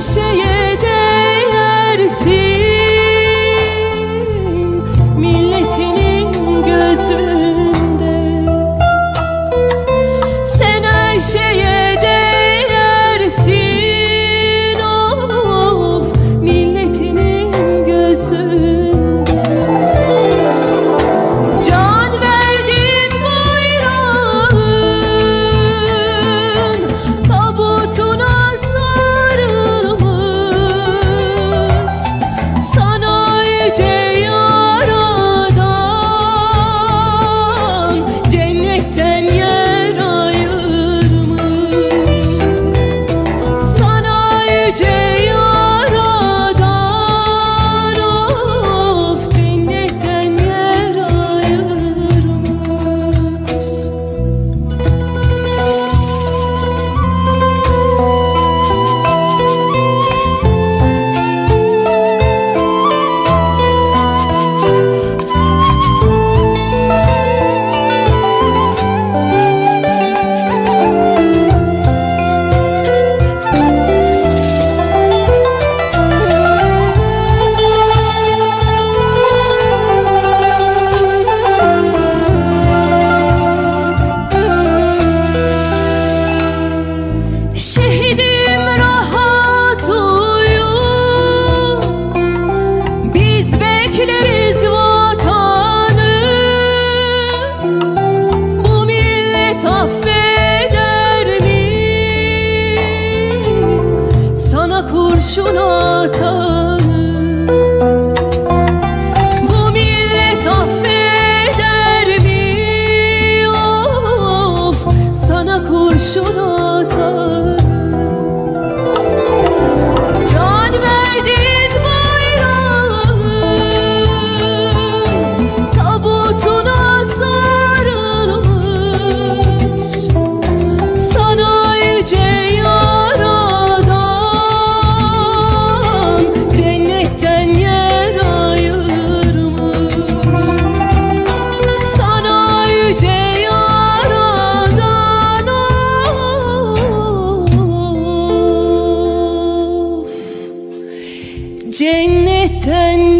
谢谢。Atar ten